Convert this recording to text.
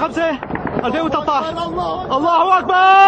5 2013 الله أكبر.